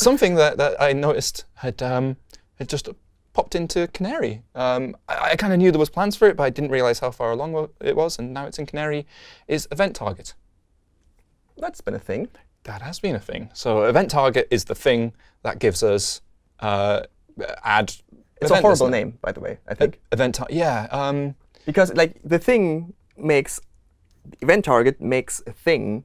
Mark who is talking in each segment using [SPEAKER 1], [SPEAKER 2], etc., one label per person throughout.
[SPEAKER 1] something that, that I noticed had um, had just popped into Canary. Um, I, I kind of knew there was plans for it, but I didn't realize how far along it was, and now it's in Canary. Is Event Target.
[SPEAKER 2] That's been a thing.
[SPEAKER 1] That has been a thing. So Event Target is the thing that gives us uh, add.
[SPEAKER 2] It's a horrible name, by the way. I think
[SPEAKER 1] event. Target. Yeah. Um,
[SPEAKER 2] because like the thing makes event target makes a thing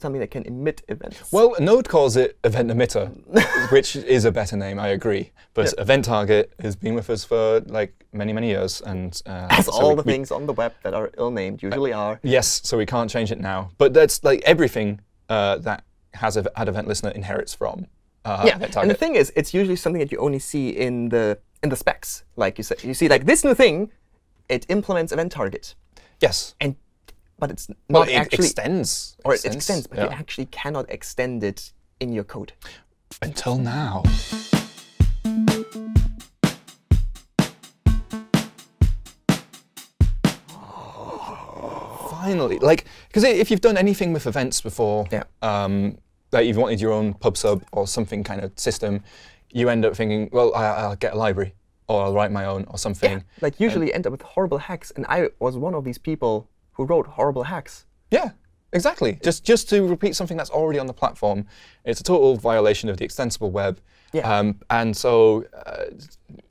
[SPEAKER 2] something that can emit events.
[SPEAKER 1] Well, Node calls it event emitter, which is a better name, I agree. But yeah. event target has been with us for like many, many years. and
[SPEAKER 2] uh, As so all we, the we, things on the web that are ill-named usually uh, are.
[SPEAKER 1] Yes, so we can't change it now. But that's like everything uh, that has a add event listener inherits from uh,
[SPEAKER 2] yeah. And the thing is, it's usually something that you only see in the in the specs. Like you said, you see like this new thing, it implements event target.
[SPEAKER 1] Yes.
[SPEAKER 2] And but it's not well,
[SPEAKER 1] it
[SPEAKER 2] actually
[SPEAKER 1] extends.
[SPEAKER 2] Or it extends, but yeah. you actually cannot extend it in your code.
[SPEAKER 1] Until now. Finally, like, because if you've done anything with events before,
[SPEAKER 2] yeah.
[SPEAKER 1] um, that you've wanted your own pub sub or something kind of system, you end up thinking, well, I, will get a library or I'll write my own or something. Yeah,
[SPEAKER 2] like usually you end up with horrible hacks, and I was one of these people who wrote horrible hacks.
[SPEAKER 1] Yeah, exactly. Just just to repeat something that's already on the platform, it's a total violation of the extensible web.
[SPEAKER 2] Yeah.
[SPEAKER 1] Um, and so uh,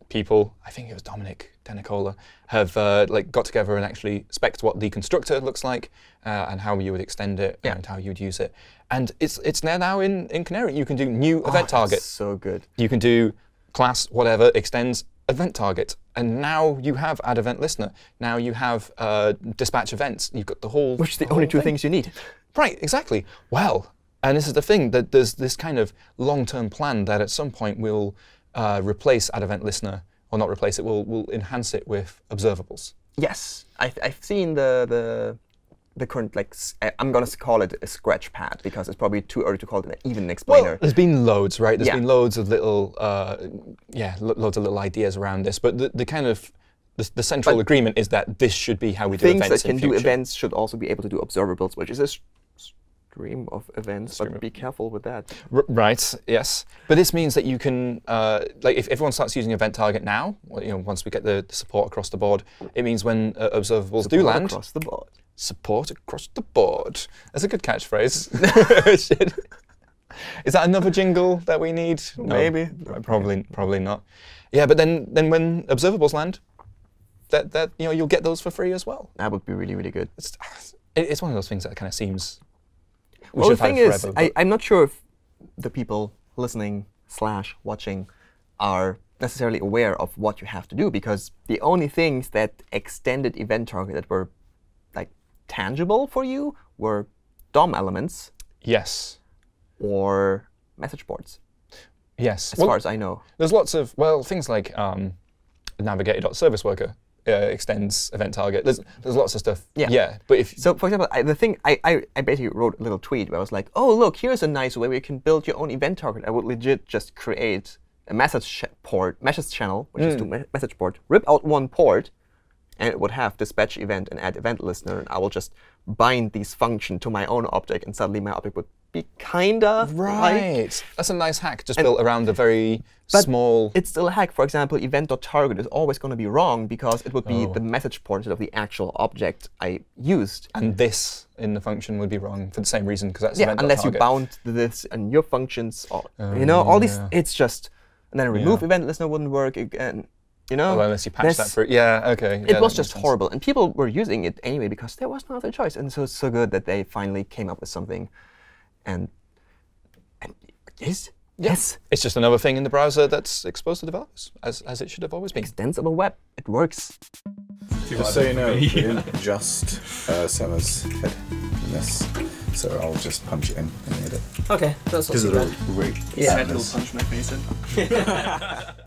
[SPEAKER 1] people, I think it was Domenic Denicola, have uh, like got together and actually spec'd what the constructor looks like uh, and how you would extend it
[SPEAKER 2] yeah.
[SPEAKER 1] and how you would use it. And it's it's there now in, in Canary. You can do new oh, event target.
[SPEAKER 2] so good.
[SPEAKER 1] You can do class whatever extends event target. And now you have add event listener. Now you have uh, dispatch events. You've got the whole.
[SPEAKER 2] Which are the,
[SPEAKER 1] the
[SPEAKER 2] only two
[SPEAKER 1] thing.
[SPEAKER 2] things you need.
[SPEAKER 1] Right, exactly. Well, and this is the thing that there's this kind of long-term plan that at some point we'll uh, replace add event listener, or not replace it, we'll, we'll enhance it with observables.
[SPEAKER 2] Yes, I've, I've seen the, the the current like I'm gonna call it a scratch pad because it's probably too early to call it even an explainer.
[SPEAKER 1] Well, there's been loads, right? There's yeah. been loads of little, uh, yeah, lo loads of little ideas around this. But the, the kind of the, the central but agreement is that this should be how we do
[SPEAKER 2] events.
[SPEAKER 1] Things
[SPEAKER 2] that can
[SPEAKER 1] do
[SPEAKER 2] events should also be able to do observables, which is a stream of events. Stream but be careful with that.
[SPEAKER 1] R right. Yes. But this means that you can, uh, like, if everyone starts using event target now, you know, once we get the, the support across the board, it means when uh, observables
[SPEAKER 2] support
[SPEAKER 1] do land
[SPEAKER 2] across the board
[SPEAKER 1] support across the board. That's a good catchphrase. Is that another jingle that we need?
[SPEAKER 2] No, Maybe.
[SPEAKER 1] Probably, probably not. Yeah, but then, then when observables land, that that you know you'll get those for free as well.
[SPEAKER 2] That would be really, really good.
[SPEAKER 1] It's, it's one of those things that kind of seems.
[SPEAKER 2] We well, the thing is, I, I'm not sure if the people listening slash watching are necessarily aware of what you have to do because the only things that extended event target that were tangible for you were DOM elements.
[SPEAKER 1] Yes.
[SPEAKER 2] Or message ports.
[SPEAKER 1] Yes.
[SPEAKER 2] As well, far as I know.
[SPEAKER 1] There's lots of, well, things like um, navigator.serviceworker uh, extends event target. There's, there's lots of stuff.
[SPEAKER 2] Yeah.
[SPEAKER 1] Yeah. But if
[SPEAKER 2] so, for example, I, the thing I, I, I basically wrote a little tweet where I was like, oh look, here's a nice way where you can build your own event target. I would legit just create a message port, message channel, which mm. is to message port, rip out one port, and it would have dispatch event and add event listener. And I will just bind these function to my own object, and suddenly my object would be kind of
[SPEAKER 1] right. Like, That's a nice hack, just and built around a very small.
[SPEAKER 2] It's still a hack. For example, event.target is always going to be wrong because it would be oh. the message port instead of the actual object I used.
[SPEAKER 1] And this in the function would be wrong for the same reason, because that's
[SPEAKER 2] yeah, unless you bound this and your functions, or oh, you know, oh, all these. It's just and then remove yeah. event listener wouldn't work again. You know,
[SPEAKER 1] well, unless you patch that for yeah, okay.
[SPEAKER 2] It was just horrible, and people were using it anyway because there was no other choice. And so it's so good that they finally came up with something, and and yes, yes,
[SPEAKER 1] it's just another thing in the browser that's exposed to developers, as as it should have always been.
[SPEAKER 2] Extensible web, it works.
[SPEAKER 3] Just so you know, we didn't just uh, Sema's head in this, so I'll just punch it in and hit it.
[SPEAKER 4] Okay, that's not too bad.
[SPEAKER 3] Great.
[SPEAKER 4] Yeah,
[SPEAKER 3] punch
[SPEAKER 4] McMason.